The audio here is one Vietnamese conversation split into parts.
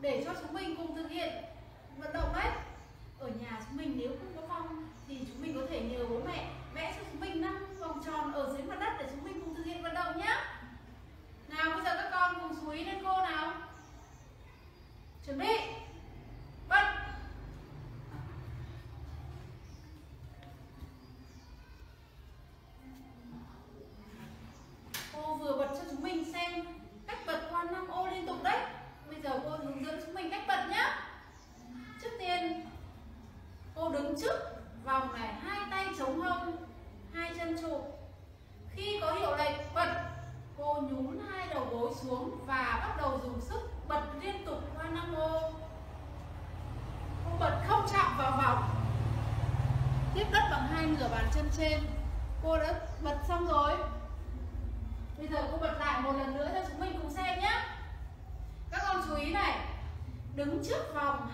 để cho chúng mình cùng thực hiện vận động đấy. Ở nhà chúng mình nếu không có phong thì chúng mình có thể nhờ bố mẹ vẽ cho chúng mình năm vòng tròn ở dưới mặt đất để chúng mình cùng thực hiện vận động nhé nào, bây giờ các con cùng chú ý lên cô nào. Chuẩn bị. Chân trụ. Khi có hiệu lệnh, bật. Cô nhún hai đầu gối xuống và bắt đầu dùng sức bật liên tục qua năm ô cô bật không chạm vào vòng tiếp đất bằng hai nửa bàn chân trên. Cô đã bật xong rồi. Bây giờ cô bật lại một lần nữa cho chúng mình cùng xem nhé. Các con chú ý này. Đứng trước vòng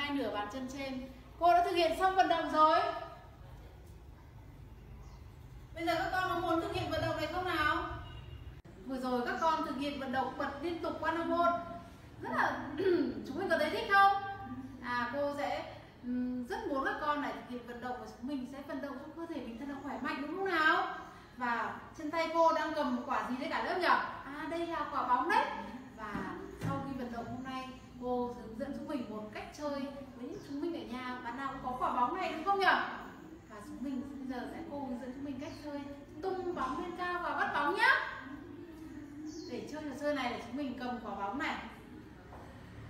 hai nửa bàn chân trên. Cô đã thực hiện xong vận động rồi. Bây giờ các con có muốn thực hiện vận động này không nào? Vừa rồi các con thực hiện vận động bật liên tục qua năm môn rất là chúng mình có thấy thích không? À cô sẽ rất muốn các con này thực hiện vận động của chúng mình sẽ vận động cho cơ thể mình thật là khỏe mạnh, đúng không nào? Và chân tay cô đang cầm một quả gì đấy cả lớp nhỉ? À đây là quả bóng đấy. Và sau khi vận động hôm nay, cô hướng dẫn chúng mình một cách chơi đấy chúng mình ở nhà, bạn nào cũng có quả bóng này, đúng không nhỉ? Và chúng mình bây giờ sẽ cô hướng dẫn chúng mình cách chơi tung bóng lên cao và bắt bóng nhá. Để chơi trò chơi này là chúng mình cầm quả bóng này.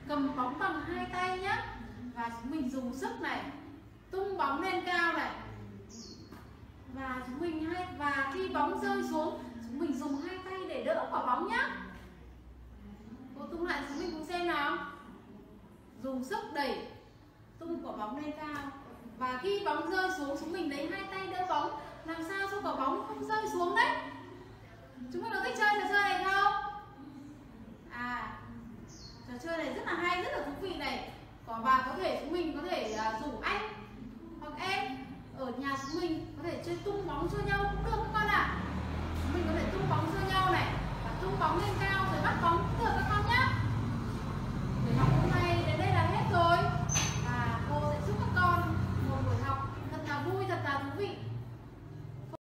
Cầm bóng bằng hai tay nhá. Và chúng mình dùng sức này, tung bóng lên cao này. Và chúng mình hai, và khi bóng rơi xuống, chúng mình dùng hai tay để đỡ quả bóng nhá. Cô tung lại, chúng mình cùng xem nào. Dùng sức đẩy tung quả bóng lên cao. Và khi bóng rơi xuống chúng mình lấy hai tay đỡ bóng. Làm sao cho quả bóng không rơi xuống đấy? Chúng mình có thích chơi trò chơi này không? À trò chơi này rất là hay rất là thú vị này. Có và có thể chúng mình có thể uh, rủ anh hoặc em ở nhà chúng mình có thể chơi tung bóng cho nhau cũng được các con ạ. À. chúng mình có thể tung bóng cho nhau này tung bóng lên cao.